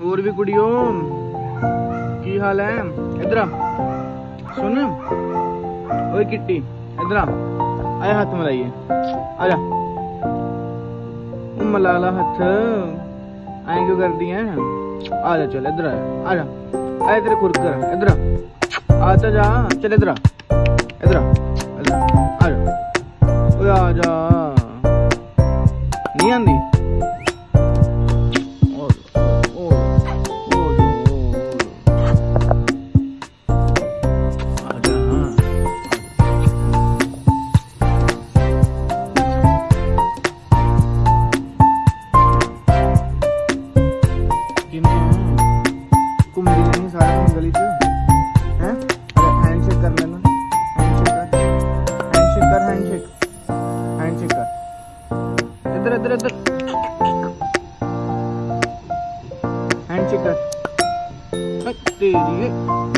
ਹੋਰ ਵੀ ਕੁੜੀਓ ਕੀ ਹਾਲ ਹੈ ਇਧਰ ਆ ਸੁਣ ਓਏ ਕਿੱਟੀ ਇਧਰ ਆ ਆਇਆ ਹੱਥ ਮਲਾਈਏ ਆ ਜਾ ਉਹ ਮਲਾ ਲਾ ਹੱਥ ਐਂ ਕਿਉਂ ਕਰਦੀ ਐ ਆ ਜਾ ਚੱਲ ਇਧਰ ਆ ਆ ਜਾ ਆ ਤੇਰੇ ਕੁਰਕਰ ਇਧਰ ਆ ਆ ਤਾਂ ਜਾ ਚੱਲ ਇਧਰ ਆ ਇਧਰ ਆ ਇਧਰ ਆ ਜਾ ਓਏ ਆ ਜਾ ਨਹੀਂ ਆਂਦੀ इसको मिलते हैं सारे हैं गली से हैं? हैंडशेक कर लेना। हैंडशेक कर। हैंडशेक कर हैंडशेक हैंडशेक कर। इधर इधर इधर। हैंडशेक कर। तेरी